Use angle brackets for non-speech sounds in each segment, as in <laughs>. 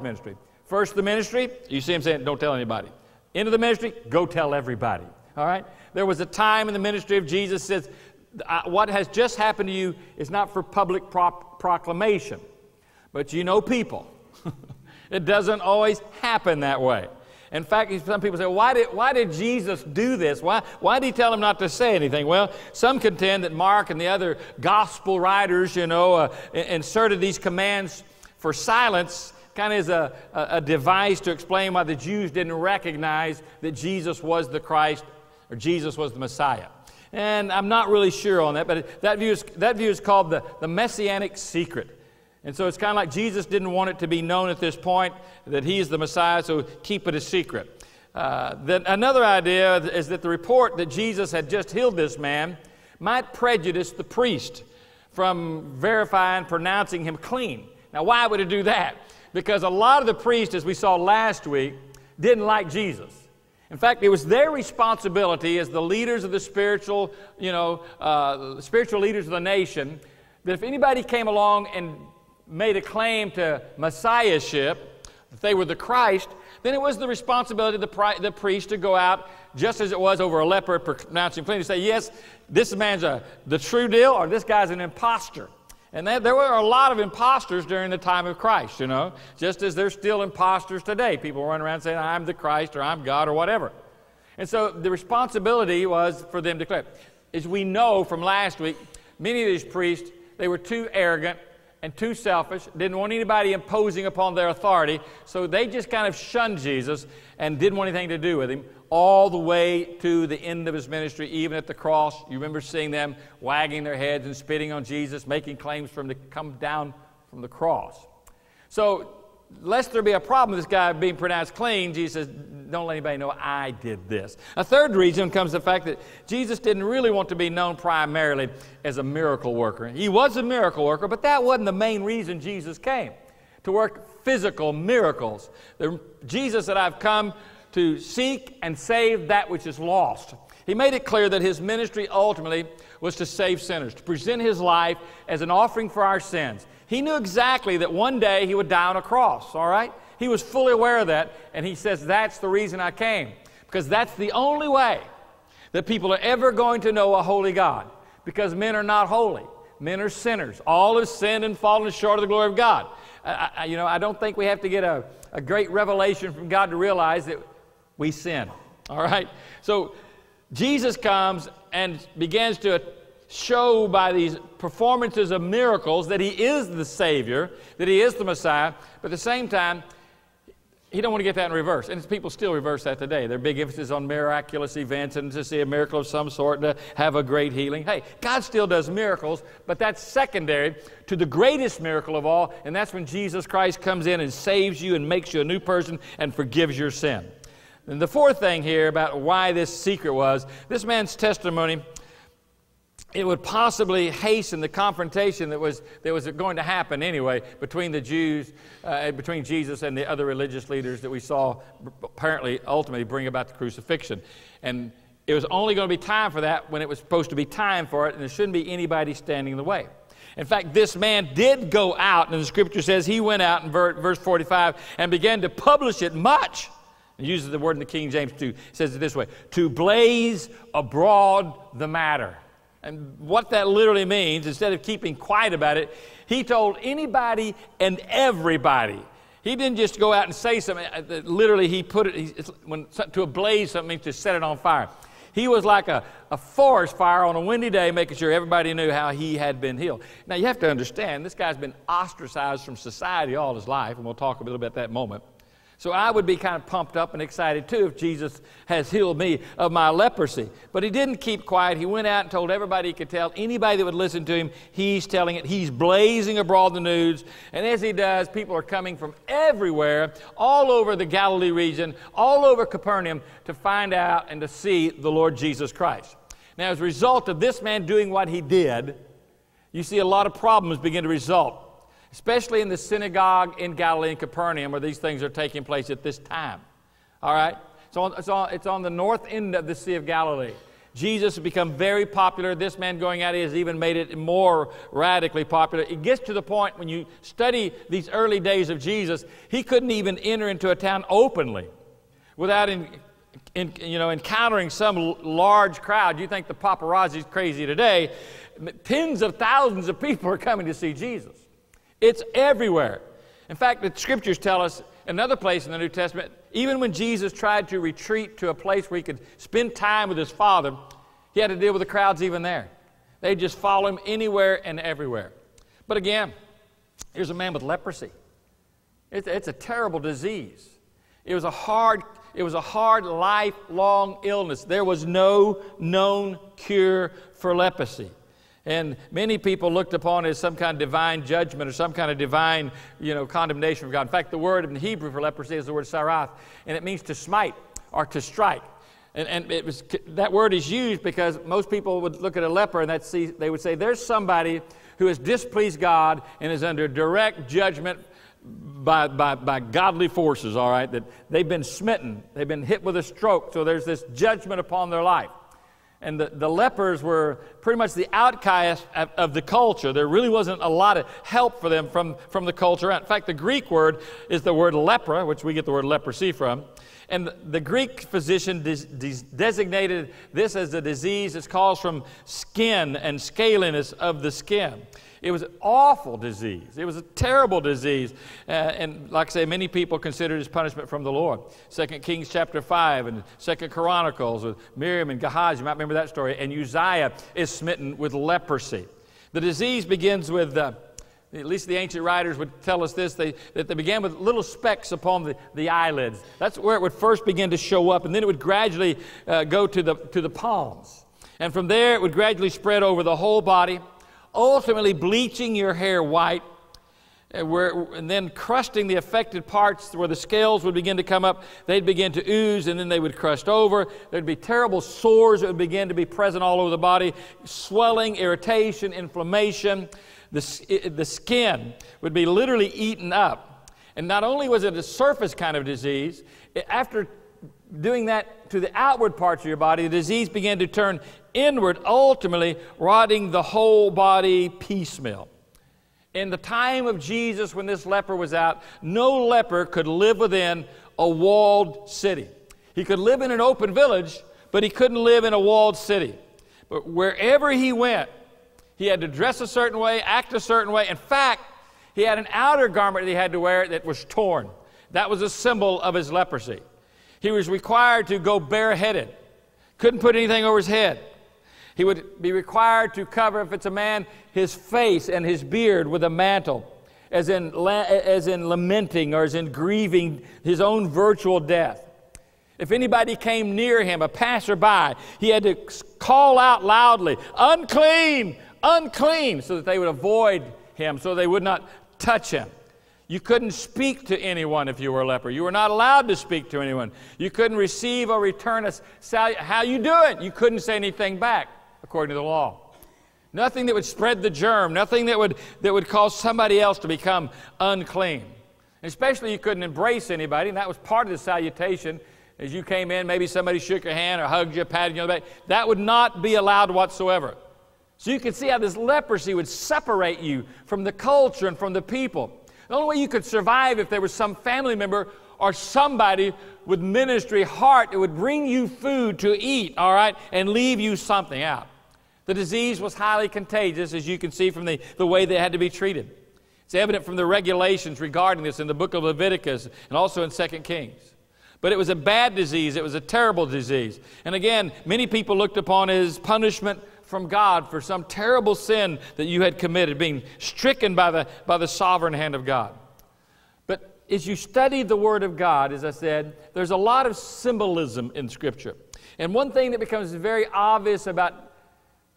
ministry. First, the ministry, you see him saying, don't tell anybody. Into the ministry, go tell everybody. All right? There was a time in the ministry of Jesus says, what has just happened to you is not for public pro- proclamation, but you know people. <laughs> it doesn't always happen that way. In fact, some people say, why did, why did Jesus do this? Why, why did he tell him not to say anything? Well, some contend that Mark and the other gospel writers, you know, uh, inserted these commands for silence kind of as a, a, device to explain why the Jews didn't recognize that Jesus was the Christ or Jesus was the Messiah. And I'm not really sure on that, but that view is, that view is called the, the messianic secret. And so it's kind of like Jesus didn't want it to be known at this point that he's the Messiah, so keep it a secret. Uh, then another idea is that the report that Jesus had just healed this man might prejudice the priest from verifying, and pronouncing him clean. Now, why would it do that? Because a lot of the priests, as we saw last week, didn't like Jesus. In fact, it was their responsibility as the leaders of the spiritual, you know, uh, spiritual leaders of the nation, that if anybody came along and made a claim to messiahship, that they were the Christ, then it was the responsibility of the, pri- the priest to go out, just as it was over a leper pronouncing clean, to say, yes, this man's a, the true deal, or this guy's an impostor. And that, there were a lot of imposters during the time of Christ, you know, just as there's still imposters today. People run around saying, I'm the Christ, or I'm God, or whatever. And so the responsibility was for them to declare. As we know from last week, many of these priests, they were too arrogant and too selfish, didn't want anybody imposing upon their authority, so they just kind of shunned Jesus and didn't want anything to do with him all the way to the end of his ministry, even at the cross. You remember seeing them wagging their heads and spitting on Jesus, making claims for him to come down from the cross. So lest there be a problem with this guy being pronounced clean, Jesus says, don't let anybody know I did this. A third reason comes the fact that Jesus didn't really want to be known primarily as a miracle worker. He was a miracle worker, but that wasn't the main reason Jesus came to work physical miracles. The Jesus that I've come to seek and save that which is lost. He made it clear that his ministry ultimately was to save sinners, to present his life as an offering for our sins. He knew exactly that one day he would die on a cross, all right? He was fully aware of that, and he says, That's the reason I came. Because that's the only way that people are ever going to know a holy God. Because men are not holy, men are sinners. All have sinned and fallen short of the glory of God. I, I, you know, I don't think we have to get a, a great revelation from God to realize that we sin, all right? So Jesus comes and begins to show by these performances of miracles that he is the Savior, that he is the Messiah, but at the same time, he don't want to get that in reverse. And people still reverse that today. Their big emphasis on miraculous events and to see a miracle of some sort and to have a great healing. Hey, God still does miracles, but that's secondary to the greatest miracle of all, and that's when Jesus Christ comes in and saves you and makes you a new person and forgives your sin. And the fourth thing here about why this secret was this man's testimony it would possibly hasten the confrontation that was, that was going to happen anyway between the Jews, uh, between Jesus and the other religious leaders that we saw apparently ultimately bring about the crucifixion. And it was only going to be time for that when it was supposed to be time for it, and there shouldn't be anybody standing in the way. In fact, this man did go out, and the scripture says he went out in verse 45 and began to publish it much. He uses the word in the King James too. says it this way to blaze abroad the matter. And what that literally means, instead of keeping quiet about it, he told anybody and everybody. He didn't just go out and say something. Uh, literally, he put it, when, to ablaze something means to set it on fire. He was like a, a forest fire on a windy day, making sure everybody knew how he had been healed. Now, you have to understand, this guy's been ostracized from society all his life, and we'll talk a little bit about that moment. So I would be kind of pumped up and excited too if Jesus has healed me of my leprosy. But he didn't keep quiet. He went out and told everybody he could tell. Anybody that would listen to him, he's telling it. He's blazing abroad the news. And as he does, people are coming from everywhere, all over the Galilee region, all over Capernaum, to find out and to see the Lord Jesus Christ. Now, as a result of this man doing what he did, you see a lot of problems begin to result especially in the synagogue in Galilee and Capernaum, where these things are taking place at this time. All right? On, it's on, it's on the north end of the Sea of Galilee. Jesus has become very popular. This man going out has even made it more radically popular. It gets to the point when you study these early days of Jesus, he couldn't even enter into a town openly without in, in, you know, encountering some large crowd. You think the paparazzi's crazy today. Tens of thousands of people are coming to see Jesus. It's everywhere. In fact, the scriptures tell us another place in the New Testament, even when Jesus tried to retreat to a place where he could spend time with his Father, he had to deal with the crowds even there. They just follow him anywhere and everywhere. But again, here's a man with leprosy. It's, it's a terrible disease. It was a hard, it was a hard lifelong illness. There was no known cure for leprosy. And many people looked upon it as some kind of divine judgment or some kind of divine, you know, condemnation of God. In fact, the word in Hebrew for leprosy is the word sarath, and it means to smite or to strike. And, and it was, that word is used because most people would look at a leper and they would say, there's somebody who has displeased God and is under direct judgment by, by, by godly forces, all right, that they've been smitten, they've been hit with a stroke, so there's this judgment upon their life and the, the lepers were pretty much the outcast of, of, the culture. There really wasn't a lot of help for them from, from the culture. In fact, the Greek word is the word lepra, which we get the word leprosy from. And the, Greek physician des, des, designated this as a disease that caused from skin and scaliness of the skin. It was an awful disease. It was a terrible disease. Uh, and like I say, many people considered it as punishment from the Lord. Second Kings chapter 5 and Second Chronicles with Miriam and Gehazi, you might remember that story. And Uzziah is smitten with leprosy. The disease begins with... Uh, at least the ancient writers would tell us this they, that they began with little specks upon the, the eyelids. That's where it would first begin to show up, and then it would gradually uh, go to the, to the palms. And from there, it would gradually spread over the whole body ultimately bleaching your hair white, uh, where, and then crusting the affected parts where the scales would begin to come up. They'd begin to ooze, and then they would crust over. There'd be terrible sores that would begin to be present all over the body, swelling, irritation, inflammation. The, the skin would be literally eaten up. And not only was it a surface kind of disease, after doing that to the outward parts of your body, the disease began to turn inward, ultimately rotting the whole body piecemeal. In the time of Jesus, when this leper was out, no leper could live within a walled city. He could live in an open village, but he couldn't live in a walled city. But wherever he went, he had to dress a certain way, act a certain way. In fact, he had an outer garment that he had to wear that was torn. That was a symbol of his leprosy. He was required to go bareheaded, couldn't put anything over his head. He would be required to cover, if it's a man, his face and his beard with a mantle, as in, as in lamenting or as in grieving his own virtual death. If anybody came near him, a passerby, he had to call out loudly, unclean, unclean, so that they would avoid him, so they would not touch him. You couldn't speak to anyone if you were a leper. You were not allowed to speak to anyone. You couldn't receive or return a salut. How you doing? You couldn't say anything back according to the law. Nothing that would spread the germ, nothing that would, that would cause somebody else to become unclean. especially, you couldn't embrace anybody, and that was part of the salutation. As you came in, maybe somebody shook your hand or hugged you, patted you on the back. That would not be allowed whatsoever. So you can see how this leprosy would separate you from the culture and from the people. The only way you could survive if there was some family member or somebody with ministry heart that would bring you food to eat, all right, and leave you something out. The disease was highly contagious, as you can see from the, the way they had to be treated. It's evident from the regulations regarding this in the book of Leviticus and also in 2 Kings. But it was a bad disease, it was a terrible disease. And again, many people looked upon it as punishment from God for some terrible sin that you had committed, being stricken by the, by the sovereign hand of God. But as you study the Word of God, as I said, there's a lot of symbolism in Scripture. And one thing that becomes very obvious about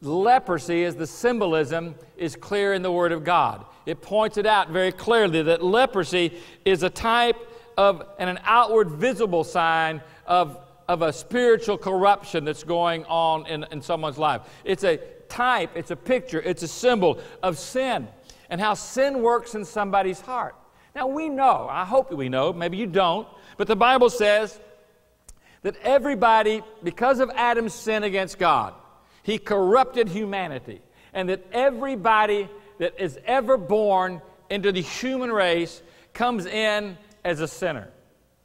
leprosy is the symbolism is clear in the Word of God. It points it out very clearly that leprosy is a type of and an outward visible sign of, of a spiritual corruption that's going on in, in someone's life. It's a type, it's a picture, it's a symbol of sin and how sin works in somebody's heart. Now we know, I hope we know, maybe you don't, but the Bible says that everybody, because of Adam's sin against God, he corrupted humanity, and that everybody that is ever born into the human race comes in as a sinner.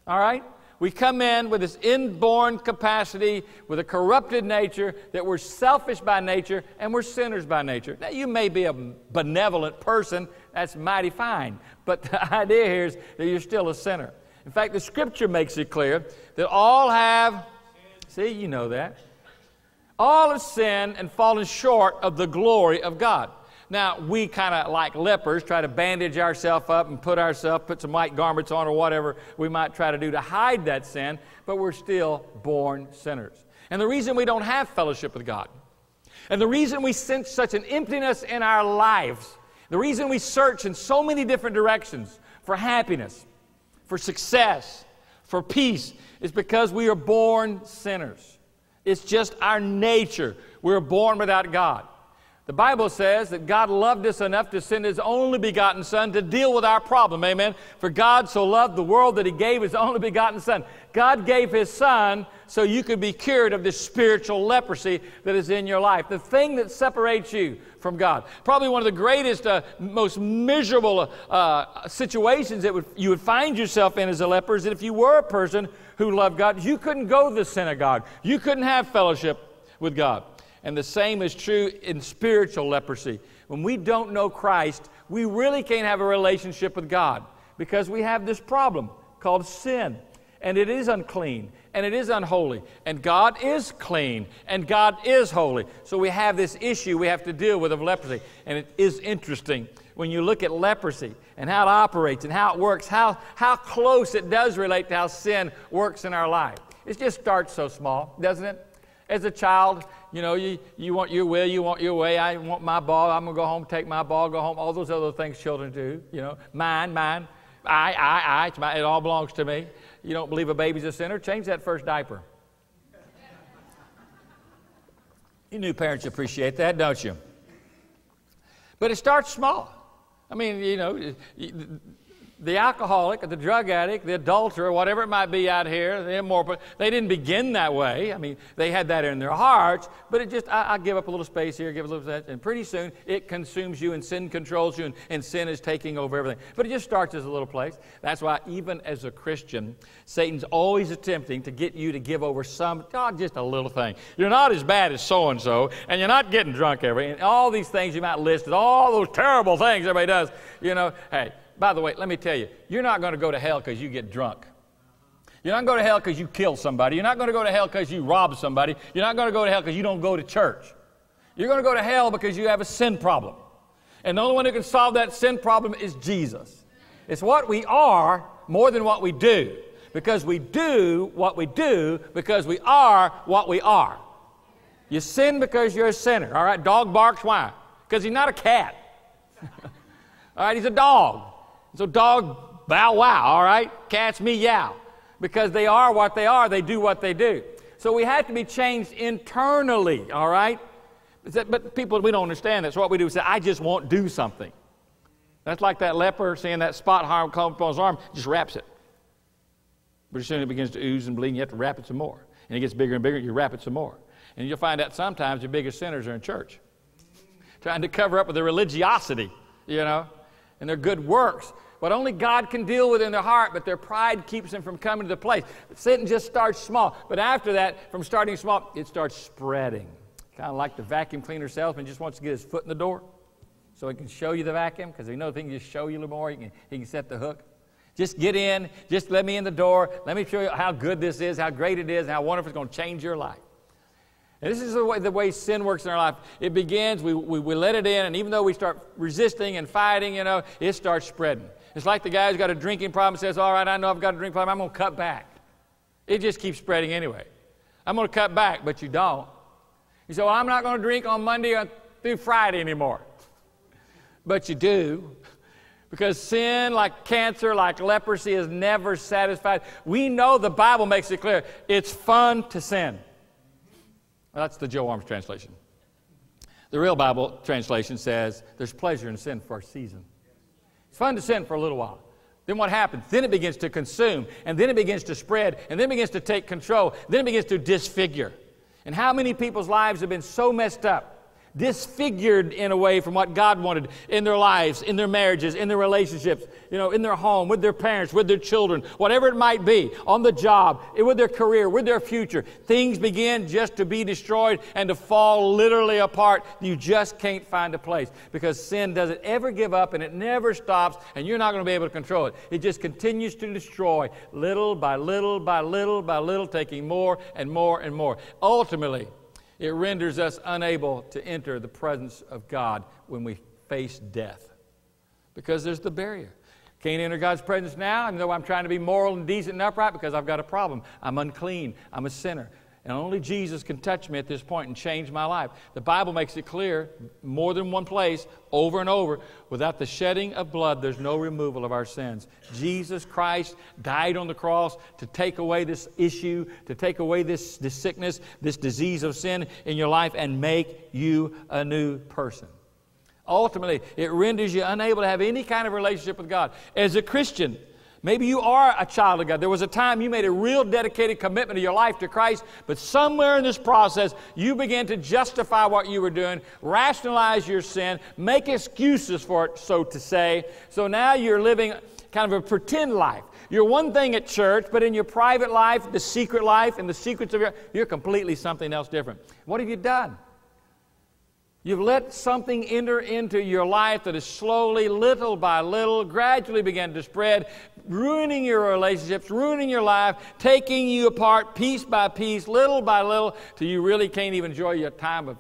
All right? We come in with this inborn capacity, with a corrupted nature, that we're selfish by nature and we're sinners by nature. Now, you may be a benevolent person, that's mighty fine, but <laughs> the idea here is that you're still a sinner. In fact, the scripture makes it clear that all have, see, you know that, all have sinned and fallen short of the glory of God. Now, we kind of like lepers try to bandage ourselves up and put ourselves, put some white garments on or whatever we might try to do to hide that sin, but we're still born sinners. And the reason we don't have fellowship with God, and the reason we sense such an emptiness in our lives, the reason we search in so many different directions for happiness, for success, for peace, is because we are born sinners. It's just our nature. We're born without God. The Bible says that God loved us enough to send His only begotten Son to deal with our problem. Amen. For God so loved the world that He gave His only begotten Son. God gave His Son so you could be cured of this spiritual leprosy that is in your life. The thing that separates you from God. Probably one of the greatest, uh, most miserable uh, situations that would, you would find yourself in as a leper is that if you were a person who loved God, you couldn't go to the synagogue, you couldn't have fellowship with God. And the same is true in spiritual leprosy. When we don't know Christ, we really can't have a relationship with God because we have this problem called sin. And it is unclean and it is unholy. And God is clean and God is holy. So we have this issue we have to deal with of leprosy. And it is interesting when you look at leprosy and how it operates and how it works, how, how close it does relate to how sin works in our life. It just starts so small, doesn't it? As a child, you know, you, you want your will, you want your way. I want my ball. I'm going to go home, take my ball, go home. All those other things children do. You know, mine, mine. I, I, I. My, it all belongs to me. You don't believe a baby's a sinner? Change that first diaper. <laughs> You new parents appreciate that, don't you? But it starts small. I mean, you know, the alcoholic the drug addict, the adulterer, whatever it might be out here, the immoral, they didn't begin that way. I mean, they had that in their hearts, but it just, I, I give up a little space here, give a little that, and pretty soon it consumes you and sin controls you and, and sin is taking over everything. But it just starts as a little place. That's why, even as a Christian, Satan's always attempting to get you to give over some, oh, just a little thing. You're not as bad as so and so, and you're not getting drunk every, and all these things you might list, all those terrible things everybody does, you know, hey, by the way, let me tell you, you're not going to go to hell because you get drunk. You're not going to go to hell because you kill somebody. You're not going to go to hell because you rob somebody. You're not going to go to hell because you don't go to church. You're going to go to hell because you have a sin problem. And the only one who can solve that sin problem is Jesus. It's what we are more than what we do. Because we do what we do because we are what we are. You sin because you're a sinner. All right, dog barks, why? Because he's not a cat. <laughs> all right, he's a dog. So dog bow wow, all right? Cats meow. Because they are what they are, they do what they do. So we have to be changed internally, all right? But people, we don't understand that. So what we do is say, I just won't do something. That's like that leper seeing that spot harm come up on his arm, just wraps it. But as soon as it begins to ooze and bleed, and you have to wrap it some more. And it gets bigger and bigger, you wrap it some more. And you'll find out sometimes your biggest sinners are in church, trying to cover up with their religiosity, you know, and their good works what only God can deal with in their heart, but their pride keeps them from coming to the place. Satan just starts small, but after that, from starting small, it starts spreading. Kind of like the vacuum cleaner salesman just wants to get his foot in the door so he can show you the vacuum because he knows he can just show you a little more. He can, he can set the hook. Just get in, just let me in the door. Let me show you how good this is, how great it is, and how wonderful it's going to change your life. And this is the way, the way sin works in our life. It begins, we, we, we let it in, and even though we start resisting and fighting, you know, it starts spreading. It's like the guy who's got a drinking problem says, All right, I know I've got a drinking problem, I'm going to cut back. It just keeps spreading anyway. I'm going to cut back, but you don't. You say, Well, I'm not going to drink on Monday through Friday anymore. <laughs> But you do. Because sin, like cancer, like leprosy, is never satisfied. We know the Bible makes it clear it's fun to sin. That's the Joe Arms translation. The real Bible translation says there's pleasure in sin for a season. It's fun to sin for a little while, then what happens? Then it begins to consume, and then it begins to spread, and then it begins to take control, then it begins to disfigure. And how many people's lives have been so messed up disfigured in a way from what God wanted in their lives, in their marriages, in their relationships, you know, in their home, with their parents, with their children, whatever it might be, on the job, with their career, with their future. Things begin just to be destroyed and to fall literally apart. You just can't find a place because sin doesn't ever give up and it never stops, and you're not going to be able to control it. It just continues to destroy little by little by little by little, taking more and more and more. Ultimately, it renders us unable to enter the presence of God when we face death because there's the barrier. Can't enter God's presence now, even though I'm trying to be moral and decent and upright because I've got a problem. I'm unclean. I'm a sinner. And only Jesus can touch me at this point and change my life. The Bible makes it clear, more than one place, over and over, without the shedding of blood, there's no removal of our sins. Jesus Christ died on the cross to take away this issue, to take away this, this sickness, this disease of sin in your life, and make you a new person. Ultimately, it renders you unable to have any kind of relationship with God. As a Christian, Maybe you are a child of God. There was a time you made a real dedicated commitment of your life to Christ, but somewhere in this process, you began to justify what you were doing, rationalize your sin, make excuses for it, so to say. So now you're living kind of a pretend life. You're one thing at church, but in your private life, the secret life, and the secrets of your, you're completely something else different. What have you done? You've let something enter into your life that is slowly, little by little, gradually began to spread, ruining your relationships, ruining your life, taking you apart piece by piece, little by little, till you really can't even enjoy your time of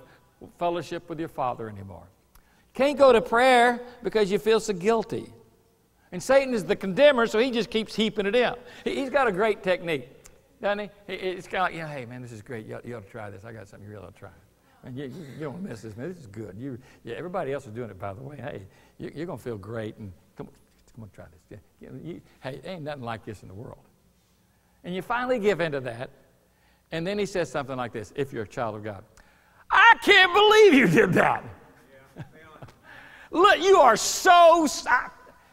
fellowship with your Father anymore. Can't go to prayer because you feel so guilty. And Satan is the condemner, so he just keeps heaping it in. He's got a great technique, doesn't he? It's kind of like, yeah, hey, man, this is great. You ought, you ought to try this. I got something you really ought to try. And you, you, you don't miss this, man. This is good. You, yeah, everybody else is doing it, by the way. Hey, you, are going to feel great. And come, on, come on, try this. Yeah, you, hey, ain't nothing like this in the world. And you finally give into that. And then he says something like this if you're a child of God. I can't believe you did that. <laughs> Look, you are so,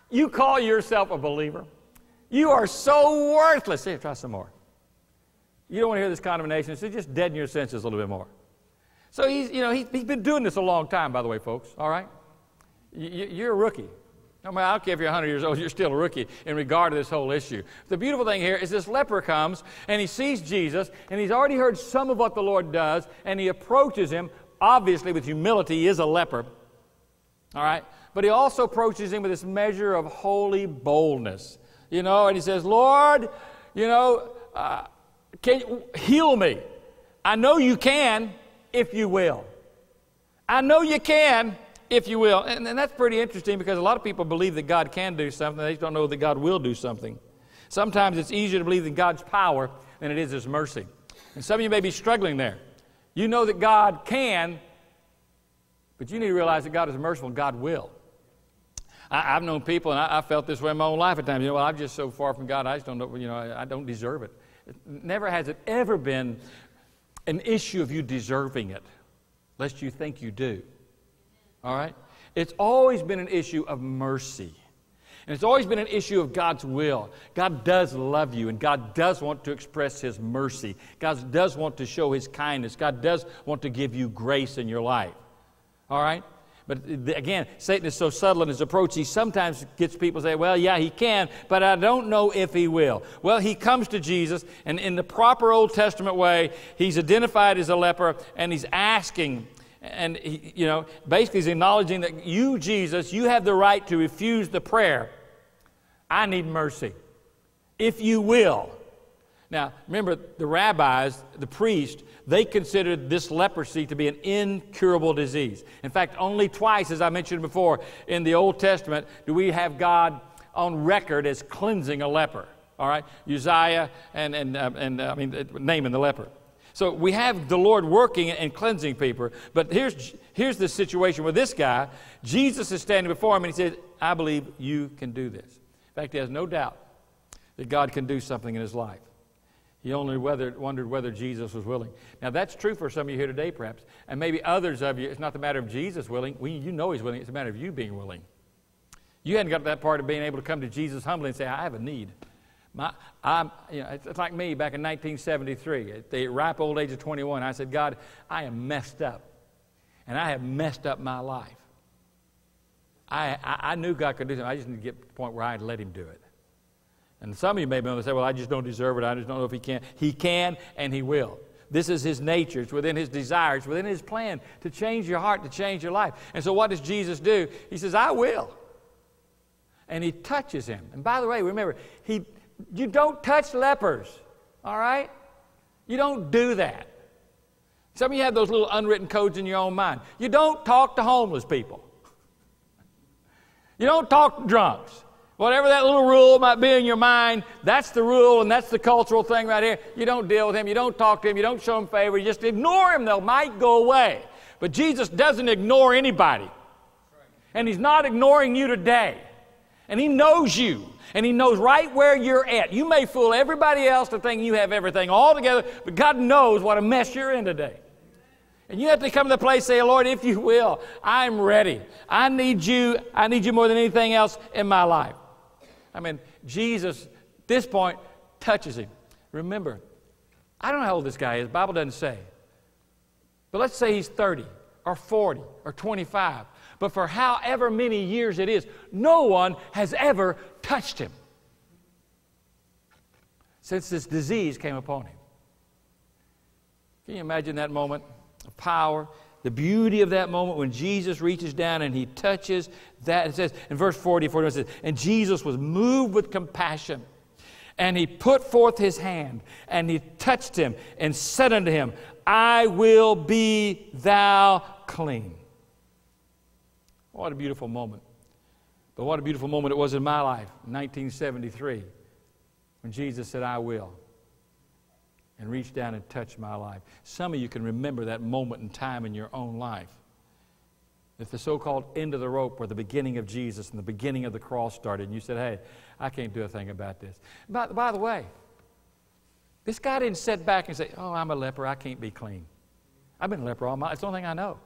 you call yourself a believer. You are so worthless. Here, try some more. You don't want to hear this condemnation, so just deaden your senses a little bit more. So he's, you know, he's, he's been doing this a long time, by the way, folks, all right? You, are a rookie. I don't care if you're 100 years old, <laughs> you're still a rookie in regard to this whole issue. The beautiful thing here is this leper comes and he sees Jesus and he's already heard some of what the Lord does and he approaches him, obviously with humility. He is a leper, all right? But he also approaches him with this measure of holy boldness, you know, and he says, Lord, you know, uh, can you heal me? I know you can if you will. I know you can if you will. And, and, that's pretty interesting because a lot of people believe that God can do something, they don't know that God will do something. Sometimes it's easier to believe in God's power than it is His mercy. And some of you may be struggling there. You know that God can, but you need to realize that God is merciful and God will. I, have known people, and I, I, felt this way in my own life at times. You know, well, I'm just so far from God, I just don't know, you know, I, I don't deserve it. Never has it ever been an issue of you deserving it, lest you think you do. All right? It's always been an issue of mercy. And it's always been an issue of God's will. God does love you, and God does want to express His mercy. God does want to show His kindness. God does want to give you grace in your life. All right? But again, Satan is so subtle in his approach, he sometimes gets people say, Well, yeah, he can, but I don't know if he will. Well, he comes to Jesus, and in the proper Old Testament way, he's identified as a leper, and he's asking, and he, you know, basically he's acknowledging that you, Jesus, you have the right to refuse the prayer. I need mercy. If you will. Now, remember, the rabbis, the priest, they considered this leprosy to be an incurable disease. In fact, only twice, as I mentioned before, in the Old Testament do we have God on record as cleansing a leper. All right? Uzziah and, and, uh, and uh, I mean, Naaman the leper. So we have the Lord working and cleansing people. But here's, here's the situation with this guy. Jesus is standing before him and he says, I believe you can do this. In fact, he has no doubt that God can do something in his life. He only whether, wondered whether Jesus was willing. Now, that's true for some of you here today, perhaps. And maybe others of you, it's not the matter of Jesus willing. We, you know He's willing. It's a matter of you being willing. You hadn't got that part of being able to come to Jesus humbly and say, I have a need. My, I'm, you know, it's like me back in 1973, at the ripe old age of 21. I said, God, I am messed up, and I have messed up my life. I, I, I knew God could do something. I just need to get to the point where I'd let Him do it. And some of you may be able to say, well, I just don't deserve it. I just don't know if He can. He can, and He will. This is His nature. It's within His desires, within His plan to change your heart, to change your life. And so, what does Jesus do? He says, I will. And He touches him. And by the way, remember, He you don't touch lepers, all right? You don't do that. Some of you have those little unwritten codes in your own mind. You don't talk to homeless people. You don't talk to drunks. Whatever that little rule might be in your mind, that's the rule and that's the cultural thing right here. You don't deal with him, you don't talk to him, you don't show him favor, you just ignore him. They might go away. But Jesus doesn't ignore anybody. And he's not ignoring you today. And he knows you and He knows right where you're at. You may fool everybody else to think you have everything all together, but God knows what a mess you're in today. And you have to come to the place say, Lord, if you will, I'm ready. I need you. I need you more than anything else in my life. I mean, Jesus, this point, touches him. Remember, I don't know how old this guy is. The Bible doesn't say. But let's say he's 30 or 40 or 25 but for however many years it is, no one has ever touched him since this disease came upon him. Can you imagine that moment of power? The beauty of that moment when Jesus reaches down and he touches that. It says in verse 40, 41 it says, And Jesus was moved with compassion. And he put forth his hand and he touched him and said unto him, I will be thou clean. What a beautiful moment. But what a beautiful moment it was in my life, 1973, when Jesus said, I will, and reached down and touched my life. Some of you can remember that moment in time in your own life. At the so called end of the rope where the beginning of Jesus and the beginning of the cross started, and you said, Hey, I can't do a thing about this. By, by the way, this guy didn't sit back and say, Oh, I'm a leper, I can't be clean. I've been a leper all my life. It's the only thing I know.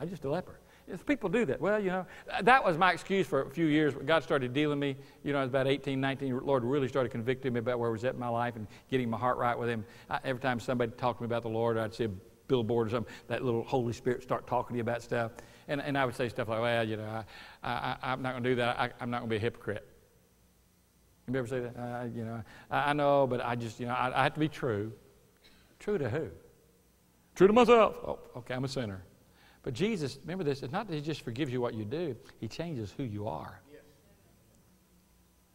I'm just a leper. People do that. Well, you know, that was my excuse for a few years. God started dealing me. You know, I was about 18, 19. The Lord really started convicting me about where I was at in my life and getting my heart right with Him. I, every time somebody talked to me about the Lord, I'd see a billboard or something, that little Holy Spirit start talking to you about stuff. And, and I would say stuff like, well, you know, I, I, am not going to do that. I, am not going to be a hypocrite. You ever say that? Uh, you know, I, I, know, but I just, you know, I, I have to be true. True to who? True to myself. Oh, okay, I'm a sinner. But Jesus, remember this, it's not that He just forgives you what you do, He changes who you are.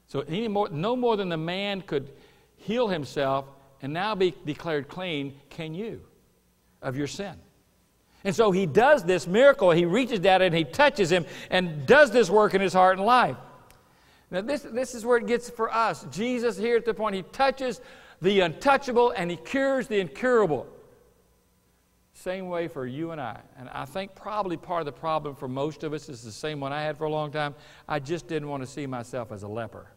So any more, no more than the man could heal himself and now be declared clean, can you of your sin. And so he does this miracle. He reaches down and he touches him and does this work in his heart and life. Now, this, this is where it gets for us. Jesus, here at the point, he touches the untouchable and he cures the incurable. Same way for you and I. And I think probably part of the problem for most of us is the same one I had for a long time. I just didn't want to see myself as a leper,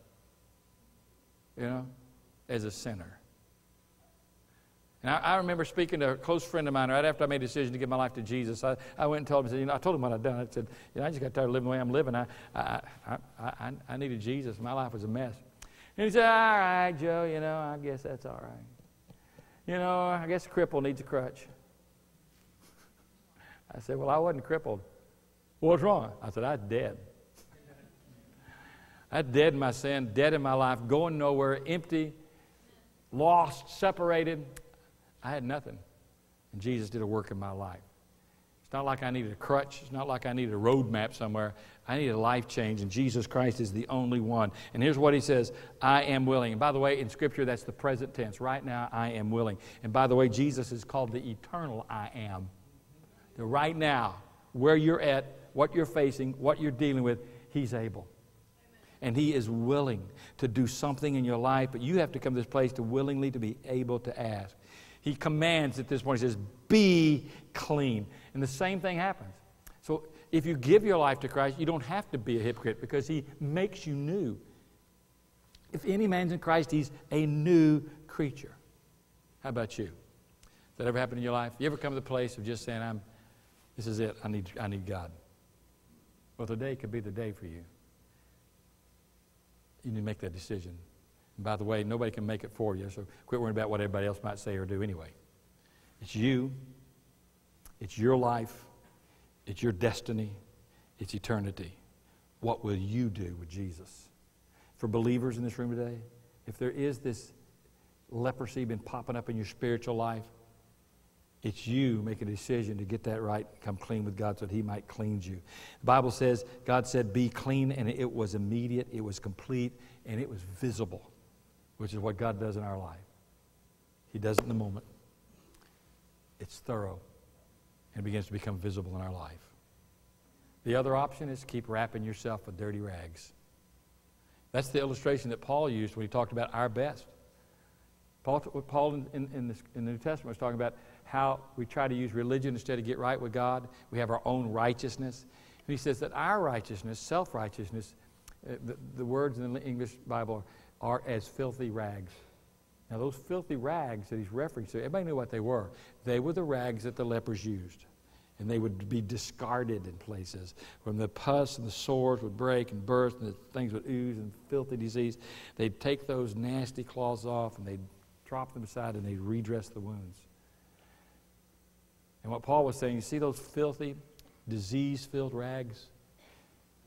you know, as a sinner. And I, I, remember speaking to a close friend of mine right after I made a decision to give my life to Jesus. I, I went and told him, I, said, you know, I told him what I'd done. I said, you know, I just got tired of living the way I'm living. I, I, I, I, I needed Jesus. My life was a mess. And he said, all right, Joe, you know, I guess that's all right. You know, I guess a cripple needs a crutch. I said, Well, I wasn't crippled. What's wrong? I said, I'm dead. I'm dead in my sin, dead in my life, going nowhere, empty, lost, separated. I had nothing. And Jesus did a work in my life. It's not like I needed a crutch. It's not like I needed a roadmap somewhere. I need a life change, and Jesus Christ is the only one. And here's what he says I am willing. And by the way, in Scripture, that's the present tense. Right now, I am willing. And by the way, Jesus is called the eternal I am right now, where you're at, what you're facing, what you're dealing with, He's able. And He is willing to do something in your life, but you have to come to this place to willingly to be able to ask. He commands at this point, He says, Be clean. And the same thing happens. So if you give your life to Christ, you don't have to be a hypocrite because He makes you new. If any man's in Christ, he's a new creature. How about you? Has that ever happened in your life? You ever come to the place of just saying, I'm this is it. I need, I need God. Well, today could be the day for you. You need to make that decision. And by the way, nobody can make it for you, so quit worrying about what everybody else might say or do anyway. It's you, it's your life, it's your destiny, it's eternity. What will you do with Jesus? For believers in this room today, if there is this leprosy been popping up in your spiritual life, it's you make a decision to get that right, come clean with God so that He might cleanse you. The Bible says, God said, Be clean, and it was immediate, it was complete, and it was visible, which is what God does in our life. He does it in the moment, it's thorough, and it begins to become visible in our life. The other option is keep wrapping yourself with dirty rags. That's the illustration that Paul used when he talked about our best. Paul, Paul in, in, in, in the New Testament was talking about how we try to use religion instead of get right with God. We have our own righteousness. And he says that our righteousness, self righteousness, uh, the, the words in the English Bible are as filthy rags. Now, those filthy rags that he's referring to, everybody knew what they were. They were the rags that the lepers used. And they would be discarded in places. When the pus and the sores would break and burst and the things would ooze and filthy disease, they'd take those nasty cloths off and they'd drop them aside and they'd redress the wounds. And what Paul was saying, you see those filthy, disease filled rags?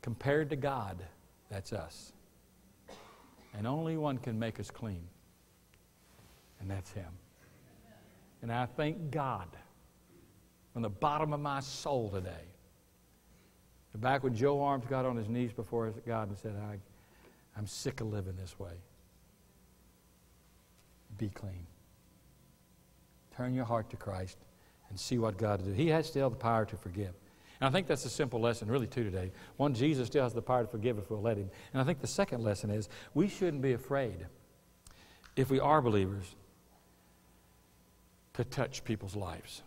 Compared to God, that's us. And only one can make us clean, and that's Him. And I thank God from the bottom of my soul today. Back when Joe Arms got on his knees before God and said, I, I'm sick of living this way. Be clean. Turn your heart to Christ and see what God will do. He has still the power to forgive. And I think that's a simple lesson, really, too, today. One, Jesus still has the power to forgive if we'll let Him. And I think the second lesson is we shouldn't be afraid, if we are believers, to touch people's lives,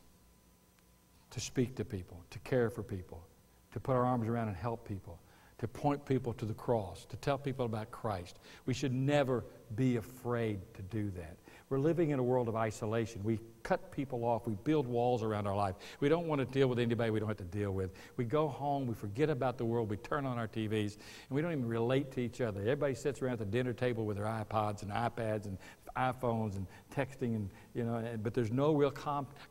to speak to people, to care for people, to put our arms around and help people, to point people to the cross, to tell people about Christ. We should never be afraid to do that. We're living in a world of isolation. We cut people off. We build walls around our life. We don't want to deal with anybody we don't have to deal with. We go home, we forget about the world, we turn on our TVs, and we don't even relate to each other. Everybody sits around the dinner table with their iPods and iPads and iPhones and texting, and, you know, but there's no real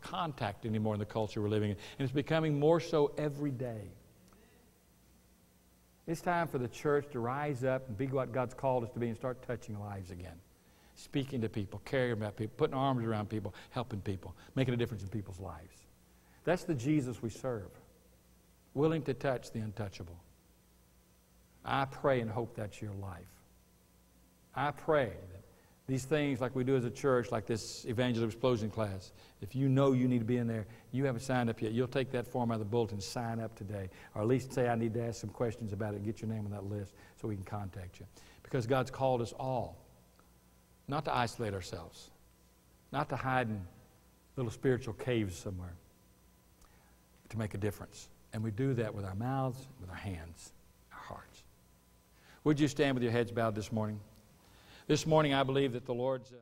contact anymore in the culture we're living in. And it's becoming more so every day. It's time for the church to rise up and be what God's called us to be and start touching lives again speaking to people, caring about people, putting arms around people, helping people, making a difference in people's lives. That's the Jesus we serve, willing to touch the untouchable. I pray and hope that's your life. I pray that these things, like we do as a church, like this evangelism explosion class, if you know you need to be in there, you haven't signed up yet, you'll take that form out of the bulletin, and sign up today, or at least say, I need to ask some questions about it, get your name on that list so we can contact you. Because God's called us all not to isolate ourselves, not to hide in little spiritual caves somewhere, to make a difference. And we do that with our mouths, with our hands, our hearts. Would you stand with your heads bowed this morning? This morning, I believe that the Lord's. Uh